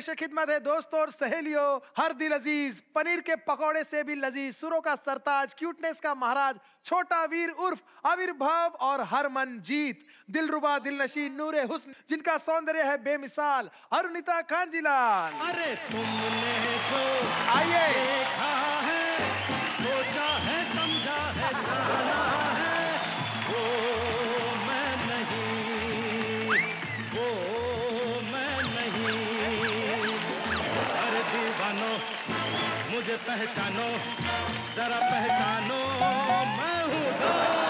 पेश खिदमत है दोस्तों और सहेलियों हर दिल अज़ीज़। पनीर के पकौड़े से भी लजीज। सुरों का सरताज क्यूटनेस का महाराज छोटा वीर उर्फ़ आविर्भाव और हरमन जीत। दिल रुबा दिलरुबा दिलनशी नूरे हुस्न जिनका सौंदर्य है बेमिसाल। अरुणिता कांजीलाल। अरे तुमने तो आइए। देखा है सोचा है दीवानो मुझे पहचानो जरा पहचानो मैं हूँ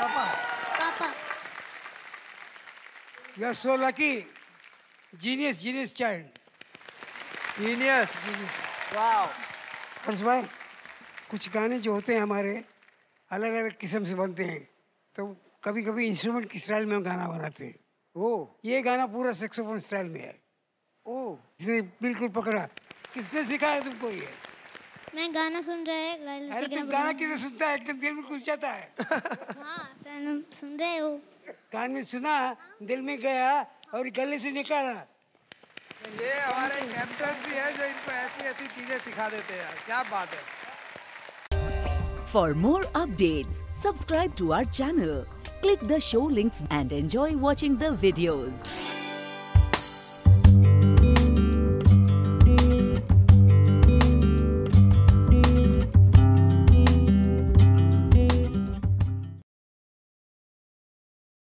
पापा पापा you are so lucky genius genius child genius wow Harsh भाई कुछ गाने जो होते हैं हमारे अलग अलग किस्म से बनते हैं। तो कभी कभी इंस्ट्रूमेंट की स्टाइल में हम गाना बनाते हैं। ओ ये गाना पूरा सेक्सोफोन स्टाइल में है। ओ इसने बिल्कुल पकड़ा। किसने सिखाया तुमको ये? मैं गाना सुन रहा है गाना अरे तुम गाना किधर सुनता है? एकदम दिल में घुस जाता है। हाँ सुन सुन रहे हो। कान में सुना दिल में गया और गले से निकाला। ये हमारे कैप्टन ही है जो इनको ऐसी ऐसी चीज़ें सिखा देते हैं। क्या बात है। For more updates, subscribe to our channel, click the show links and enjoy watching the videos.